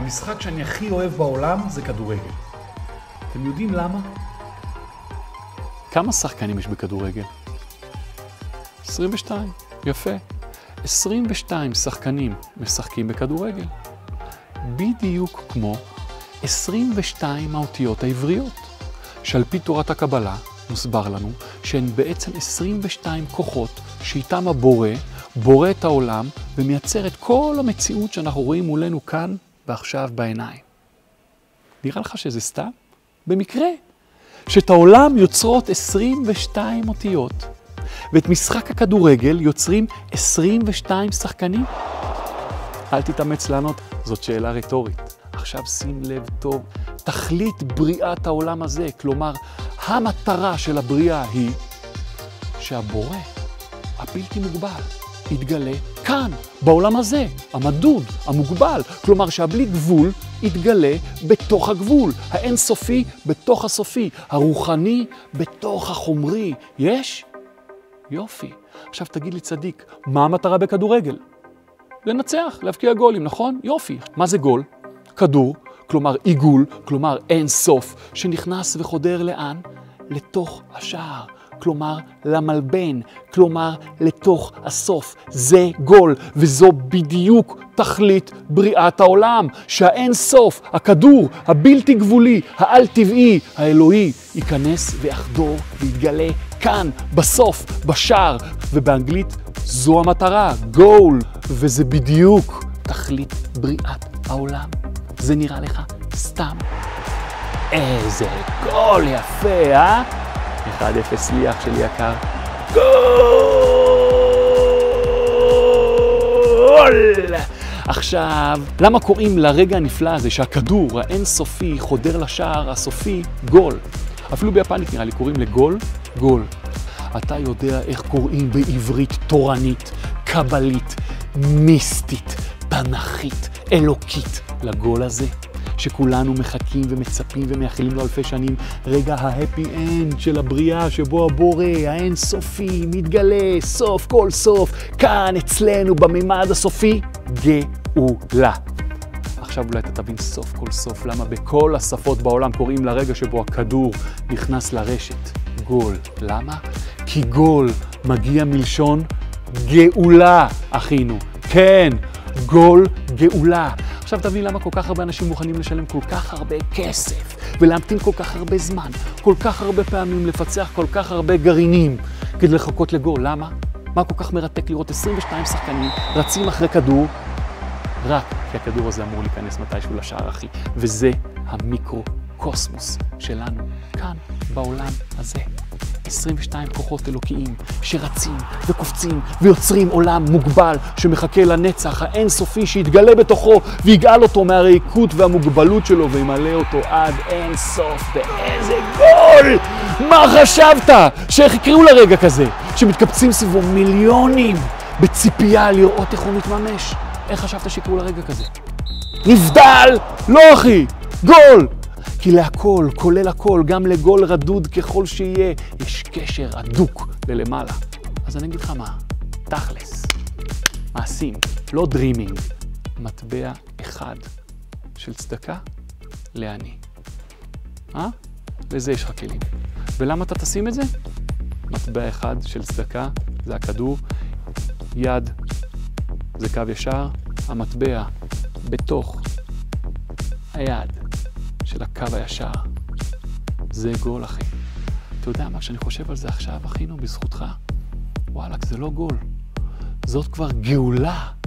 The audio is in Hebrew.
המשחק שאני הכי אוהב בעולם זה כדורגל. אתם יודעים למה? כמה שחקנים יש בכדורגל? 22. יפה. 22 שחקנים משחקים בכדורגל. בדיוק כמו 22 האותיות העבריות, שעל פי תורת הקבלה מוסבר לנו שהן בעצם 22 כוחות שאיתם הבורא בורא את העולם ומייצר את כל המציאות שאנחנו רואים מולנו כאן ועכשיו בעיניים. נראה לך שזה סתם? במקרה. שאת העולם יוצרות 22 אותיות, ואת משחק הכדורגל יוצרים 22 שחקנים? אל תתאמץ לענות, זאת שאלה רטורית. עכשיו שים לב טוב, תכלית בריאת העולם הזה, כלומר, המטרה של הבריאה היא שהבורא, הבלתי מוגבל, יתגלה כאן, בעולם הזה, המדוד, המוגבל. כלומר שהבלי גבול יתגלה בתוך הגבול, האינסופי בתוך הסופי, הרוחני בתוך החומרי. יש? יופי. עכשיו תגיד לי צדיק, מה המטרה בכדורגל? לנצח, להבקיע גולים, נכון? יופי. מה זה גול? כדור, כלומר עיגול, כלומר אין סוף, שנכנס וחודר לאן? לתוך השער. כלומר למלבן, כלומר לתוך הסוף. זה גול, וזו בדיוק תכלית בריאת העולם, שהאין סוף, הכדור, הבלתי גבולי, העל טבעי, האלוהי, ייכנס ויחדור ויתגלה כאן, בסוף, בשער, ובאנגלית זו המטרה, גול, וזה בדיוק תכלית בריאת העולם. זה נראה לך סתם? איזה גול יפה, אה? 1-0 ליח שלי יקר. גול! עכשיו, למה קוראים לרגע הנפלא הזה שהכדור האינסופי חודר לשער הסופי גול? אפילו ביפנית נראה לי קוראים לגול גול. אתה יודע איך קוראים בעברית תורנית, קבלית, מיסטית, תנכית, אלוקית לגול הזה? שכולנו מחכים ומצפים ומייחלים לו אלפי שנים, רגע ההפי אנד של הבריאה, שבו הבורא, האין סופי, מתגלה, סוף כל סוף, כאן אצלנו בממד הסופי, גאולה. עכשיו אולי אתה תבין סוף כל סוף למה בכל השפות בעולם קוראים לרגע שבו הכדור נכנס לרשת גול. למה? כי גול מגיע מלשון גאולה, אחינו. כן, גול גאולה. עכשיו תבין למה כל כך הרבה אנשים מוכנים לשלם כל כך הרבה כסף, ולהמתין כל כך הרבה זמן, כל כך הרבה פעמים, לפצח כל כך הרבה גרעינים, כדי לחכות לגול. למה? מה כל כך מרתק לראות 22 שחקנים רצים אחרי כדור, רק כי הכדור הזה אמור להיכנס מתישהו לשער אחי. וזה המיקרו-קוסמוס שלנו, כאן, בעולם הזה. 22 כוחות אלוקיים שרצים וקופצים ויוצרים עולם מוגבל שמחכה לנצח האינסופי שיתגלה בתוכו ויגאל אותו מהריקות והמוגבלות שלו וימלא אותו עד אין סוף. ואיזה גול! מה חשבת? שאיך יקראו לרגע כזה? שמתקבצים סביבו מיליונים בציפייה לראות איך הוא מתממש. איך חשבת שיקראו לרגע כזה? נבדל! לא אחי! גול! כי להכל, כולל הכל, גם לגול רדוד ככל שיהיה, יש קשר הדוק ללמעלה. אז אני אגיד לך מה, תכלס, מעשים, לא דרימינג, מטבע אחד של צדקה לעני. אה? לזה יש לך כלים. ולמה אתה תשים את זה? מטבע אחד של צדקה, זה הכדור, יד זה קו ישר, המטבע בתוך היד של הקו הישר. זה גול, אחי. אתה יודע מה, כשאני חושב על זה עכשיו, אחינו, בזכותך, וואלכ, זה לא גול. זאת כבר גאולה.